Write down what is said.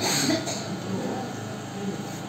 ハハハハ。